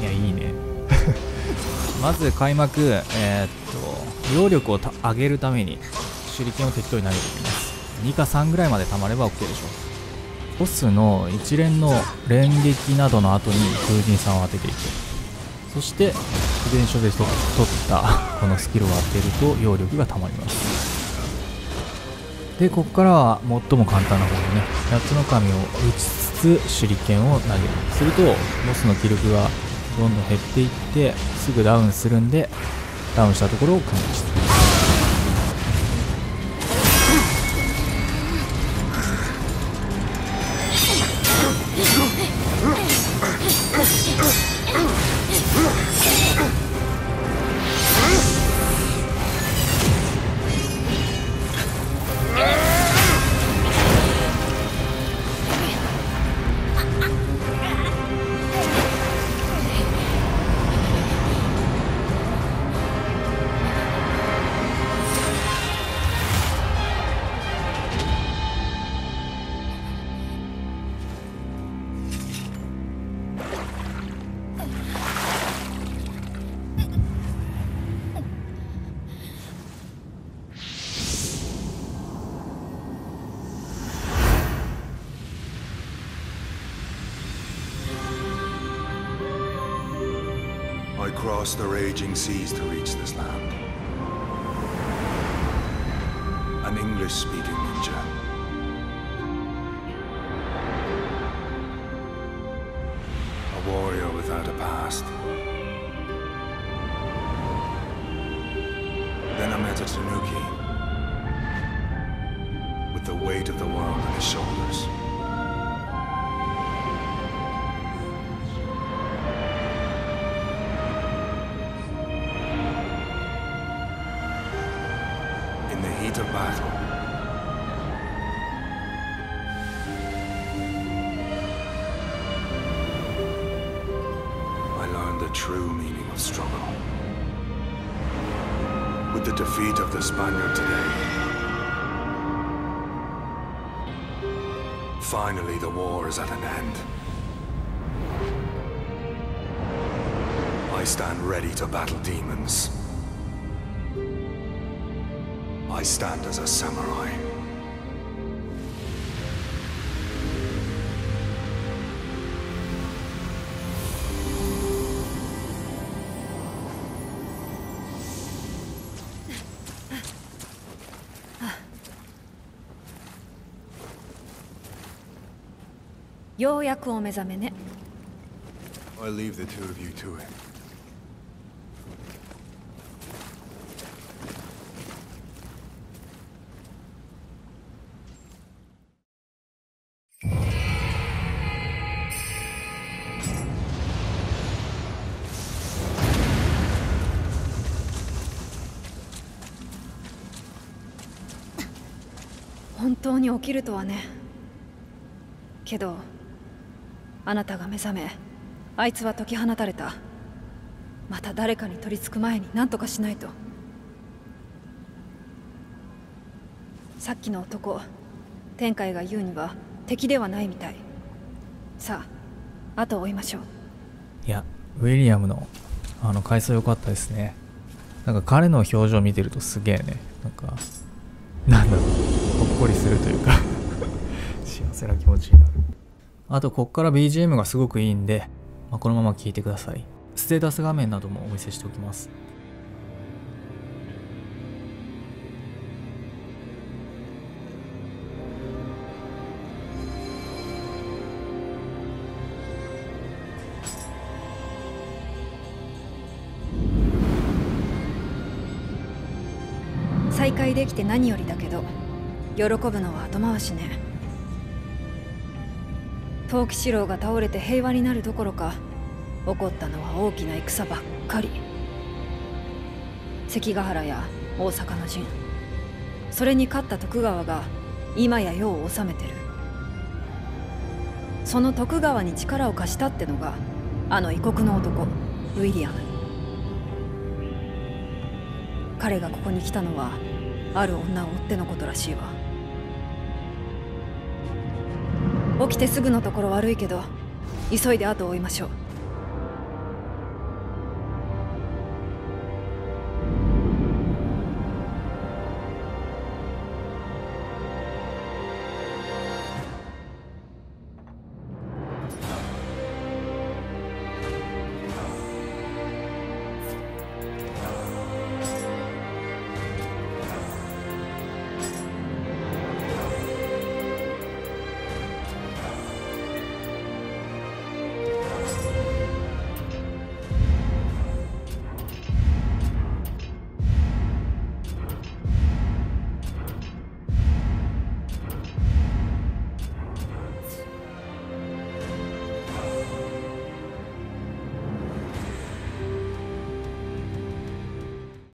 いやいいね。まず開幕えーっと揚力を上げるために手裏剣を適当に投げていきます。2か3ぐらいまで溜まれば OK でしょ。うボスの一連の連撃などの後に風神さんを当てていく。そして秘伝書で取ったこのスキルを当てると揚力が溜まります。でここからは最も簡単な方のね8つの神を打ちつつ手裏剣を投げる。するとボスの気力がどんどん減っていってすぐダウンするんでダウンしたところを感知す「I crossed the raging seas to reach this land. An English-speaking ninja. A warrior without a past. Then I met a Tanuki. With the weight of the world on his shoulders. Battle, I learned the true meaning of struggle. With the defeat of the Spaniard today, finally the war is at an end. I stand ready to battle demons. I stand as a samurai. ようやくお目覚めね I leave the two of you to it. 本当に起きるとはね。けどあなたが目覚めあいつは解き放たれた。また誰かに取り付く前に何とかしないと。さっきの男天海が言うには敵ではないみたい。さあ後を追いましょう。いやウィリアムのあの回想良かったですね。なんか彼の表情見てるとすげえね。なんかなんだろう。こりするというか。幸せな気持ちになる。あとこっから BGM がすごくいいんで、まあ、このまま聴いてください。ステータス画面などもお見せしておきます。再会できて何よりだけど喜ぶのは後回しね。陶器四郎が倒れて平和になるどころか起こったのは大きな戦ばっかり。関ヶ原や大阪の陣それに勝った徳川が今や世を治めてる。その徳川に力を貸したってのがあの異国の男ウィリアム。彼がここに来たのはある女を追ってのことらしいわ。起きてすぐのところ悪いけど急いで後を追いましょう。